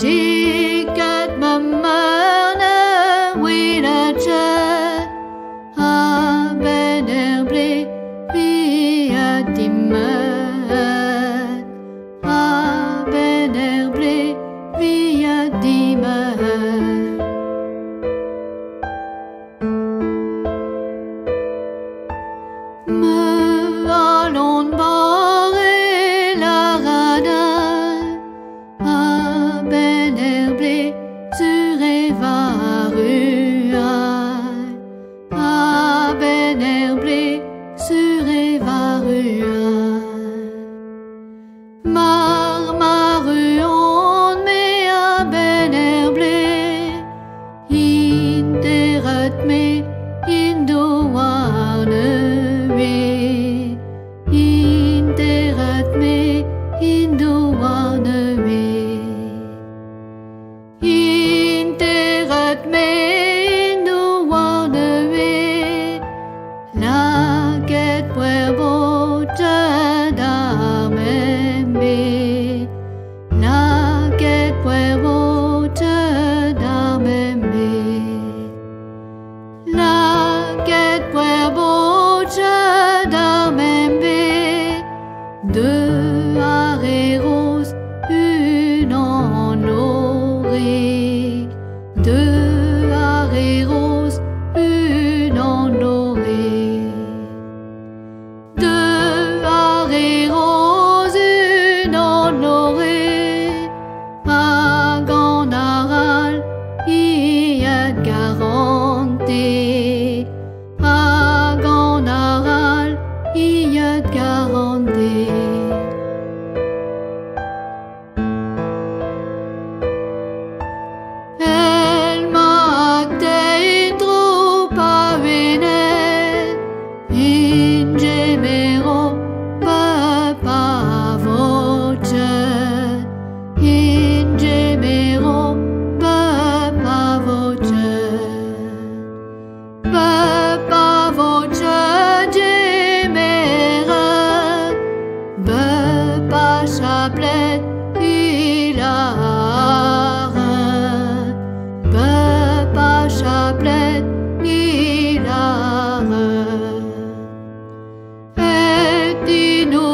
She me. deux arrêts roses, une en dorée. Deux arrêts roses, une en dorée. Un grand naral, il y a di